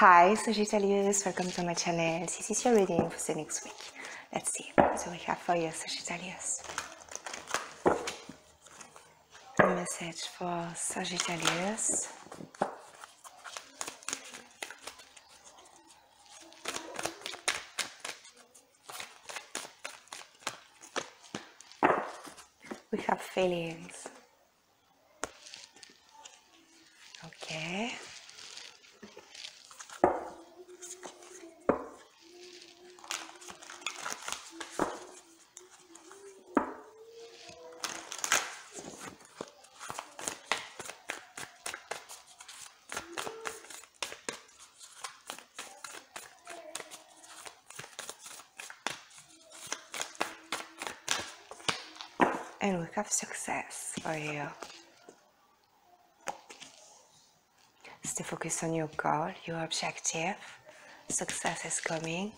Hi Sagittarius, welcome to my channel. This is your reading for the next week. Let's see what we have for you Sagittarius. A message for Sagittarius. We have feelings. Okay. And we have success for you. Stay focused on your goal, your objective. Success is coming.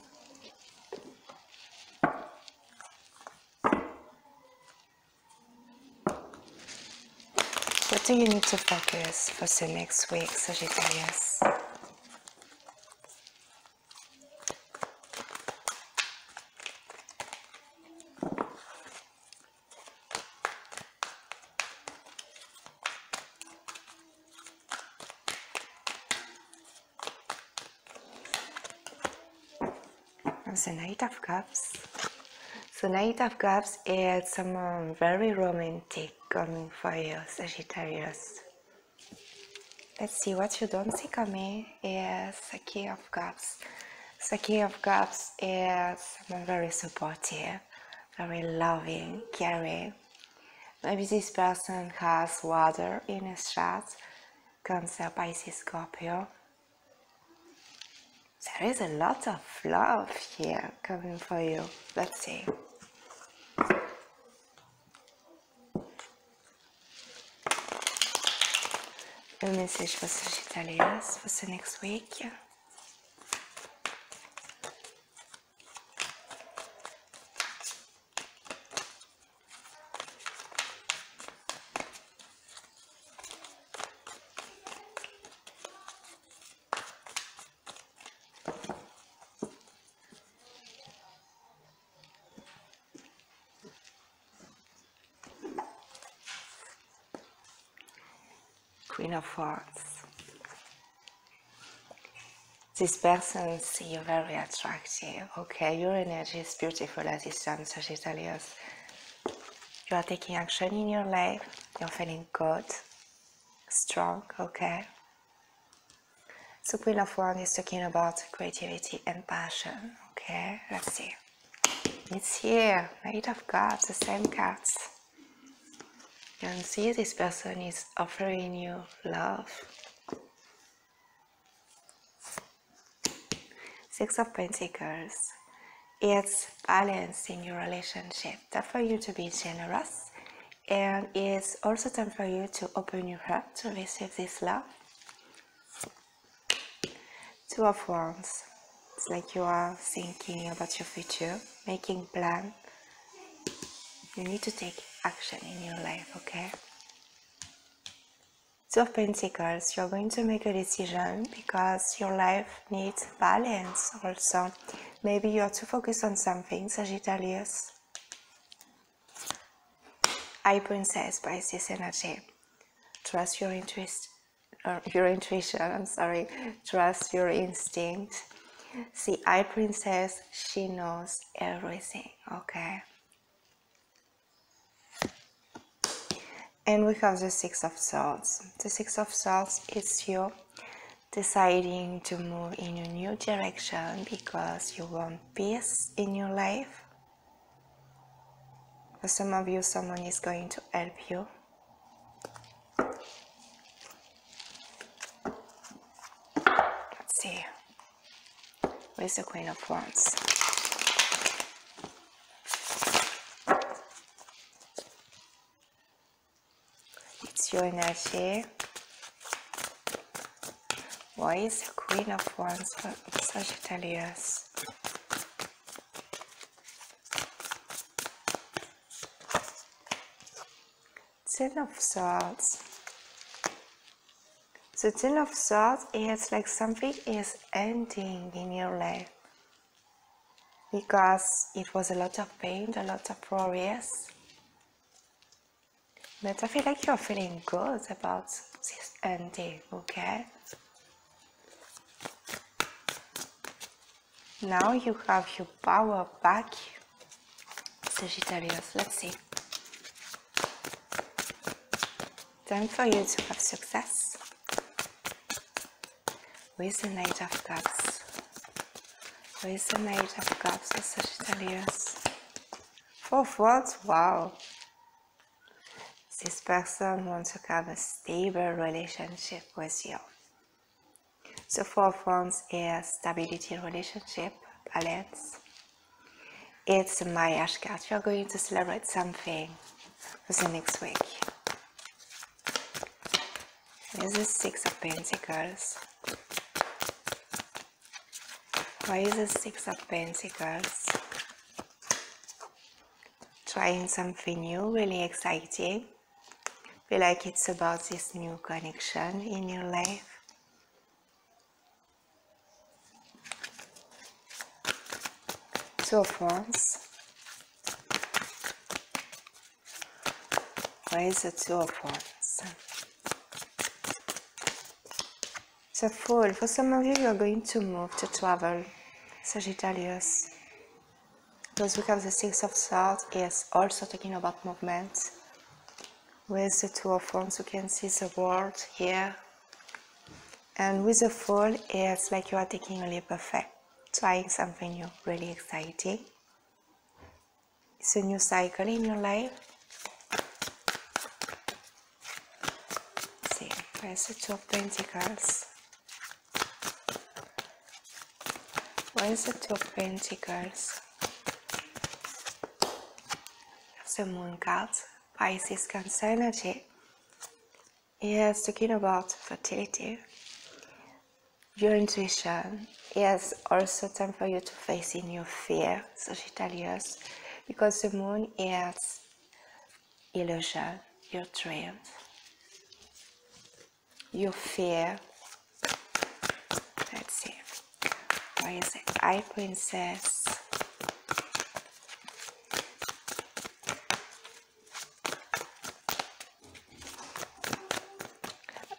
What do you need to focus for the next week, Sagittarius? The Knight of Cups. So Knight of Cups is someone um, very romantic coming for you, Sagittarius. Let's see what you don't see coming is a King of Cups. The King of Cups is someone very supportive, very loving, caring. Maybe this person has water in his chart, Cancer, Pisces, Scorpio there is a lot of love here coming for you. Let's see. A message for Sagittarius for the next week. Queen of Wands. This person see you very attractive. Okay, your energy is beautiful as this sun, Sagittarius. You are taking action in your life. You're feeling good, strong. Okay. So Queen of Wands is talking about creativity and passion. Okay, let's see. It's here, Knight of Cups, the same cards can see this person is offering you love. Six of Pentacles. It's balance in your relationship. Time for you to be generous. And it's also time for you to open your heart to receive this love. Two of Wands. It's like you are thinking about your future, making plan. You need to take action in your life, okay? Two of Pentacles, you're going to make a decision because your life needs balance also. Maybe you're too focused on something, Sagittarius. High Priestess by energy. Trust your intuition, uh, your intuition, I'm sorry. Trust your instinct. See, High Priestess, she knows everything, okay? And we have the Six of Swords. The Six of Swords is you deciding to move in a new direction because you want peace in your life. For some of you, someone is going to help you. Let's see. Where's the Queen of Wands? Your energy. Why is the Queen of Wands Sagittarius? Ten of Swords. The Ten of Swords is like something is ending in your life because it was a lot of pain, a lot of worries. But I feel like you're feeling good about this ending, okay? Now you have your power back, Sagittarius. Let's see. Time for you to have success with the Knight of Cups. With the Knight of Cups, Sagittarius. Four Wands, wow. This person wants to have a stable relationship with you. So four wands is stability relationship, balance. It's a marriage card. You're going to celebrate something for the next week. This is Six of Pentacles. Why is the Six of Pentacles? Trying something new, really exciting. Feel like it's about this new connection in your life. Two of Wands. Why is the Two of Wands? So full. For some of you, you're going to move to travel, Sagittarius. Because we have the Six of Swords, is also talking about movement. With the Two of Wands, you can see the world here. And with the Fool, it's like you are taking a leap of faith, trying something new, really exciting. It's a new cycle in your life. Let's see, where's the Two of Pentacles? Why is the Two of Pentacles? The Moon card, Pisces Cancer energy. Yes, talking about fertility, your intuition. Yes, also time for you to face in your fear, Sagittarius, because the Moon is illusion, your dreams, your fear. Let's see. Why is it? High Priestess.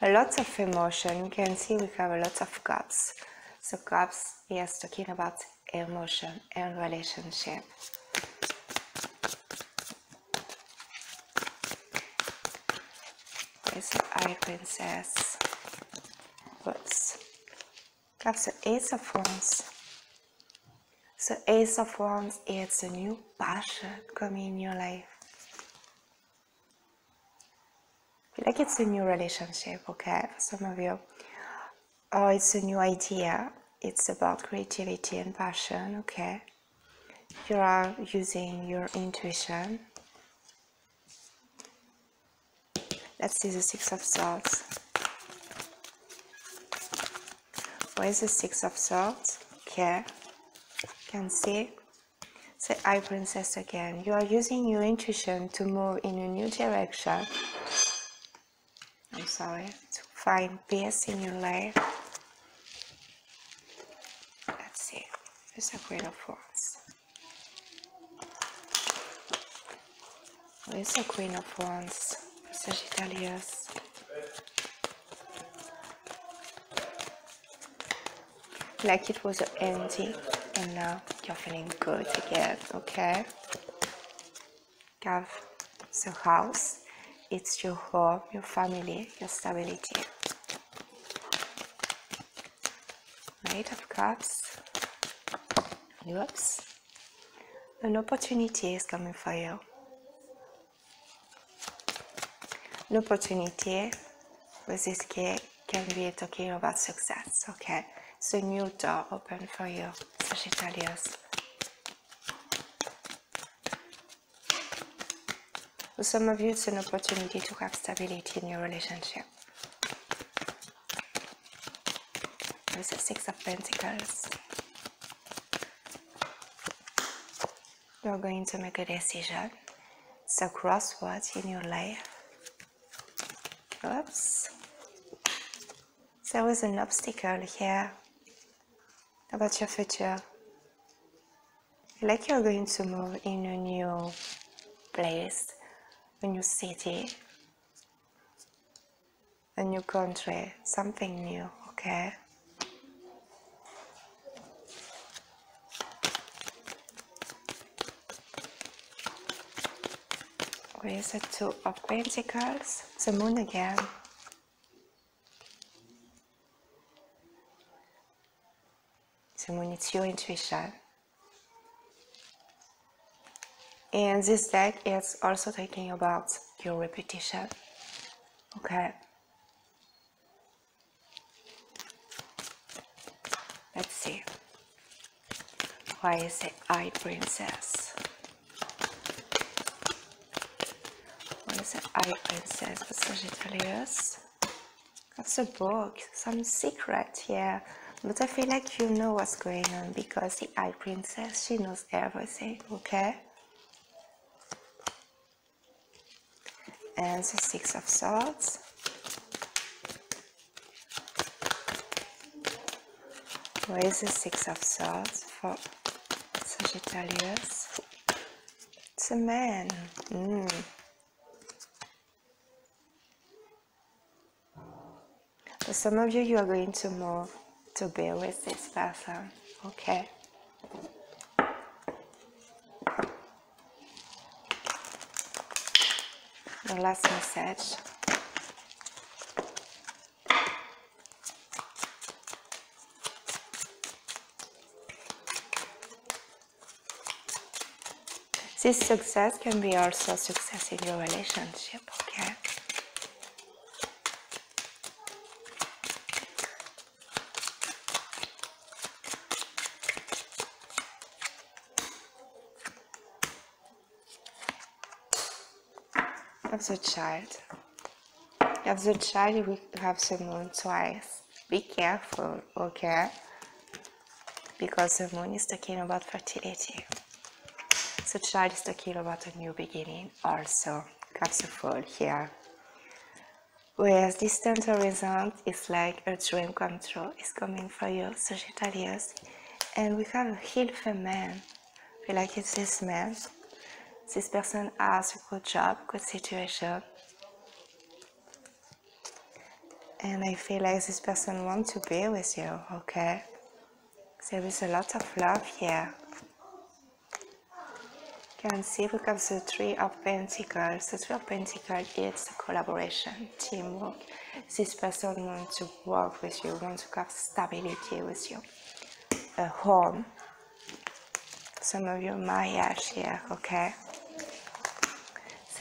A lot of emotion. You can see we have a lot of cups. So cups yes talking about emotion and relationship. The High Priestess. That's the Ace of Wands. So Ace of Wands is a new passion coming in your life. Feel like it's a new relationship, okay, for some of you. Or it's a new idea. It's about creativity and passion, okay. You are using your intuition. Let's see the Six of Swords. Where is the Six of Swords? Okay, can see. Say, High Priestess again. You are using your intuition to move in a new direction. I'm sorry. To find peace in your life. Let's see. There's a Queen of Wands. Where's a Queen of Wands? Sagittarius. like it was empty and now you're feeling good again okay have the house it's your home your family your stability. Knight of cups whoops. An opportunity is coming for you. An opportunity with this cake can be talking about success okay? A new door open for you, Sagittarius. For some of you, it's an opportunity to have stability in your relationship. There's the Six of Pentacles. You're going to make a decision. It's a crossroads in your life. Oops. there was an obstacle here about your future. Like you're going to move in a new place, a new city, a new country, something new, okay? Is the Two of Pentacles? The Moon again. The Moon, it's your intuition. And this deck is also talking about your repetition Okay. Let's see. Why is the High Priestess? What is the High Priestess for Sagittarius? That's a book, some secret here. But I feel like you know what's going on because the High Priestess, she knows everything, okay? And the Six of Swords. Where is the Six of Swords for Sagittarius? It's a man. Mm. For some of you, you are going to move to be with this person, okay? The last message. This success can be also success in your relationship, okay? Of the child. Of the child, we have the moon twice. Be careful, okay? Because the moon is talking about fertility. The child is talking about a new beginning also. Have the fool here. Whereas distant horizon is like a dream come true. It's coming for you, Sagittarius. And we have a healthy man. We like it's this man this person has a good job, good situation. And I feel like this person wants to be with you, okay? There is a lot of love here. You can see, look at the Three of Pentacles. The Three of Pentacles is collaboration, teamwork. This person wants to work with you, wants to have stability with you. A home. Some of you marriage here, okay?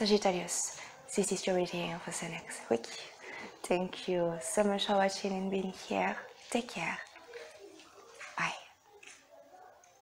Sagittarius, this is your reading for the next week. Thank you so much for watching and being here. Take care.